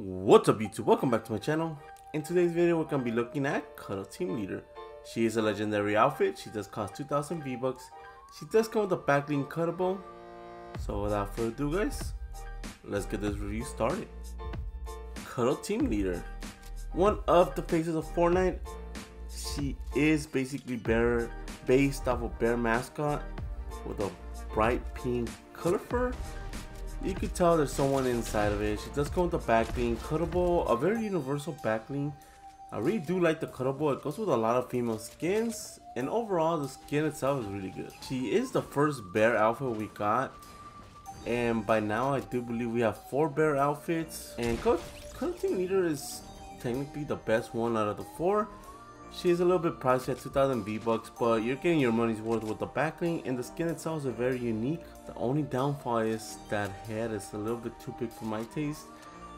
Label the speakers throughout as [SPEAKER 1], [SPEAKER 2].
[SPEAKER 1] What's up YouTube? Welcome back to my channel. In today's video we're going to be looking at Cuddle Team Leader. She is a legendary outfit, she does cost 2000 V-Bucks. She does come with a back bling cuttable. So without further ado guys, let's get this review started. Cuddle Team Leader. One of the faces of Fortnite. She is basically bear based off a bear mascot with a bright pink color fur you could tell there's someone inside of it. She does come with a back bling, cuttable, a very universal back bling. I really do like the Cuddle Bow. It goes with a lot of female skins, and overall the skin itself is really good. She is the first bear outfit we got, and by now I do believe we have four bear outfits. And Team Leader is technically the best one out of the four. She is a little bit pricey at 2000 V-Bucks, but you're getting your money's worth with the back bling and the skin itself is very unique. The only downfall is that head is a little bit too big for my taste.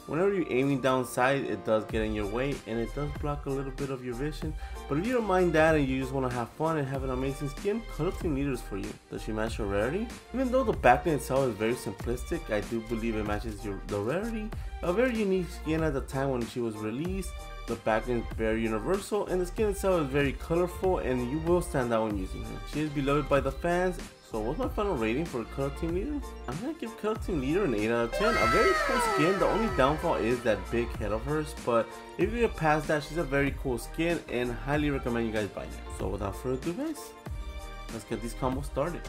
[SPEAKER 1] Whenever you're aiming down sight, it does get in your way and it does block a little bit of your vision. But if you don't mind that and you just want to have fun and have an amazing skin, Cuddle Team Leader is for you. Does she match your rarity? Even though the back bling itself is very simplistic, I do believe it matches your the rarity. A very unique skin at the time when she was released the back bling is very universal and the skin itself is very colorful and you will stand out when using her. She is beloved by the fans. So what's my final rating for Cuddle Team Leader? I'm gonna give Cuddle Team Leader an 8 out of 10. A very cool skin. The only downfall is that big head of hers. But if you get past that, she's a very cool skin and highly recommend you guys buy it. So without further ado guys, let's get these combos started.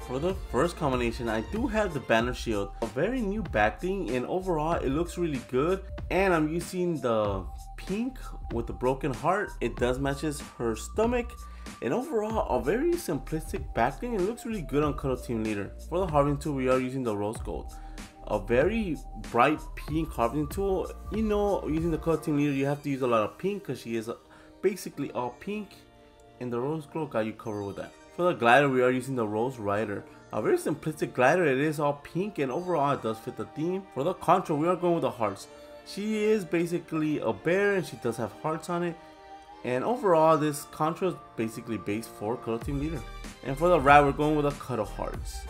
[SPEAKER 1] For the first combination, I do have the banner shield. A very new back thing and overall it looks really good. And I'm using the pink with the broken heart. It does matches her stomach. And overall, a very simplistic back bling. It looks really good on Cuddle Team Leader. For the harvesting tool, we are using the rose gold. A very bright pink harvesting tool. You know, using the Cuddle Team Leader, you have to use a lot of pink because she is uh, basically all pink. And the rose gold got you covered with that. For the glider, we are using the Rose Rider. A very simplistic glider, it is all pink and overall it does fit the theme. For the contra, we are going with the hearts. She is basically a bear and she does have hearts on it. And overall, this contra is basically based for Cuddle Team Leader. And for the wrap, we're going with a cut of hearts.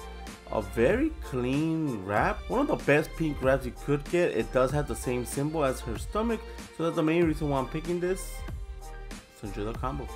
[SPEAKER 1] A very clean wrap. One of the best pink wraps you could get. It does have the same symbol as her stomach. So that's the main reason why I'm picking this. So enjoy the combo.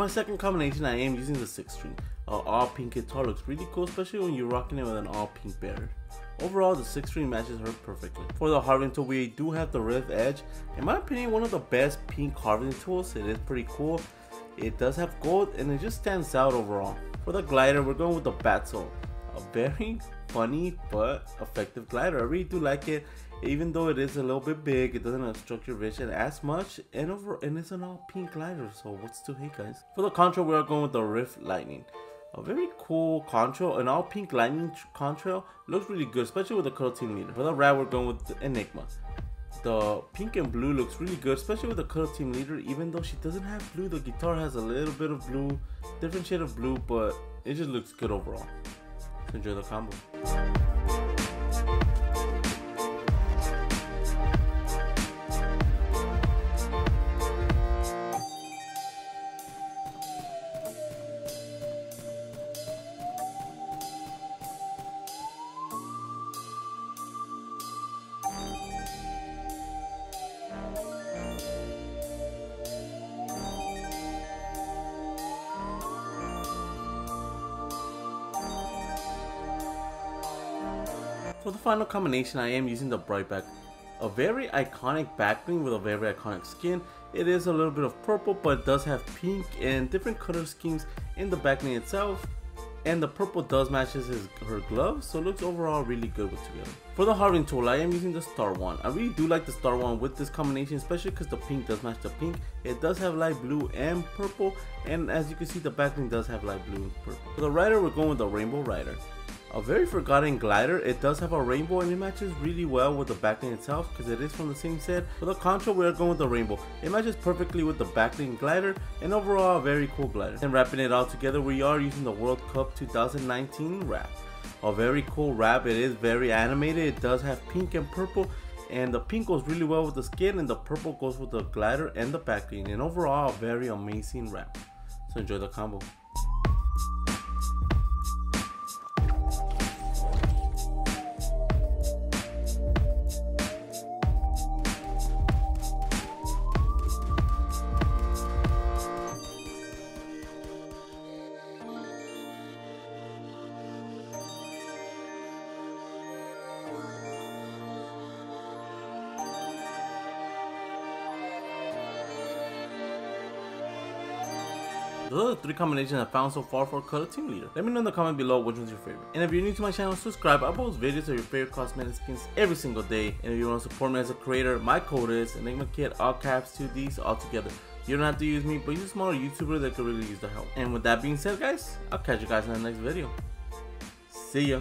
[SPEAKER 1] My second combination, I am using the 6 string. Uh, all pink guitar looks really cool, especially when you're rocking it with an all pink bear. Overall, the 6 string matches her perfectly. For the harvesting tool, we do have the Rift Edge. In my opinion, one of the best pink harvesting tools. It is pretty cool. It does have gold and it just stands out overall. For the glider, we're going with the Batsoul. A very funny but effective glider. I really do like it even though it is a little bit big it doesn't obstruct your vision as much and over and it's an all pink glider so what's to hate guys? For the contra we are going with the rift lightning. A very cool contrail an all pink lightning contrail looks really good especially with the Team Leader for the rat we're going with the enigma. The pink and blue looks really good especially with the Cuddle Team Leader even though she doesn't have blue. The guitar has a little bit of blue different shade of blue but it just looks good overall. So enjoy the combo For the final combination, I am using the Brite Bag. A very iconic back bling with a very iconic skin. It is a little bit of purple, but it does have pink and different color schemes in the back bling itself. And the purple does matches his, her gloves, so it looks overall really good with together. For the harvesting tool, I am using the Star Wand. I really do like the Star Wand with this combination, especially because the pink does match the pink. It does have light blue and purple, and as you can see, the back bling does have light blue and purple. For the rider, we're going with the rainbow rider. A very forgotten glider, it does have a rainbow and it matches really well with the back bling itself because it is from the same set. For the contra, we are going with the rainbow. It matches perfectly with the back bling glider and overall a very cool glider. And wrapping it all together, we are using the World Cup 2019 wrap. A very cool wrap, it is very animated, it does have pink and purple and the pink goes really well with the skin and the purple goes with the glider and the back bling and overall a very amazing wrap. So enjoy the combo. Those are the three combinations I found so far for cuddle team leader. Let me know in the comment below which one's your favorite. And if you're new to my channel, subscribe. I post videos of your favorite cosmetic skins every single day. And if you want to support me as a creator, my code is Enigma Kid, all caps, two D's, all together. You don't have to use me, but use a smaller YouTuber that could really use the help. And with that being said, guys, I'll catch you guys in the next video. See ya.